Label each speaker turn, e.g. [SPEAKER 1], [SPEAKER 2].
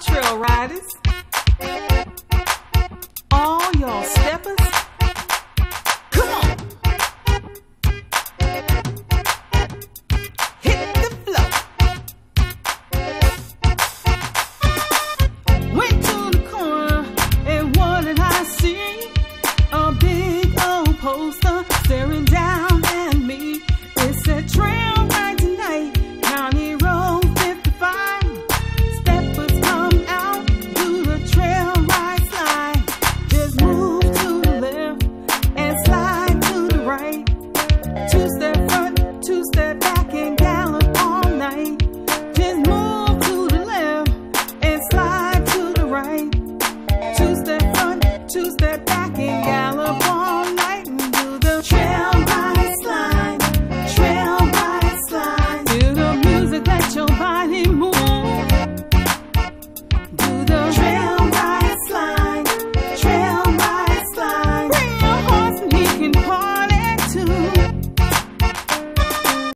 [SPEAKER 1] trail riders?